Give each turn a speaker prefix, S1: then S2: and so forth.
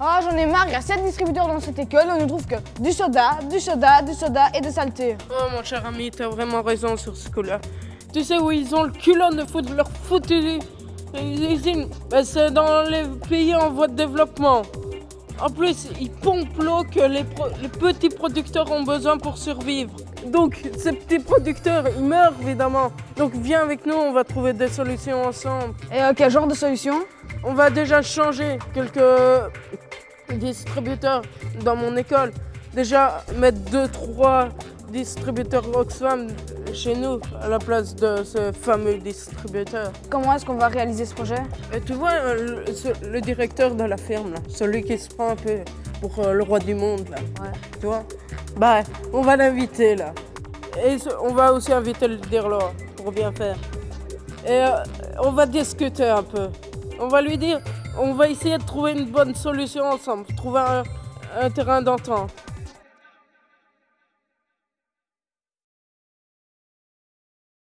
S1: Ah, j'en ai marre, il y a 7 distributeurs dans cette école, on ne trouve que du soda, du soda, du soda et des saletés.
S2: Oh mon cher ami, t'as vraiment raison sur ce coup-là. Tu sais où ils ont le culot de foutre leur foutu usine Ben, C'est dans les pays en voie de développement. En plus, ils pompent l'eau que les, pro- les petits producteurs ont besoin pour survivre. Donc, ces petits producteurs, ils meurent évidemment. Donc, viens avec nous, on va trouver des solutions ensemble.
S1: Et euh, quel genre de solution?
S2: On va déjà changer quelques distributeurs dans mon école. Déjà, mettre deux, trois distributeurs Oxfam chez nous à la place de ce fameux distributeur.
S1: Comment est-ce qu'on va réaliser ce projet?
S2: Et tu vois, euh, le, directeur de la ferme, là, celui qui se prend un peu pour euh, le roi du monde, là,
S1: Ouais.
S2: tu vois? Bah, on va l'inviter, là. Et on va aussi inviter le dirlo pour bien faire. Et euh, on va discuter un peu. On va lui dire, on va essayer de trouver une bonne solution ensemble, trouver un, un terrain d'entente.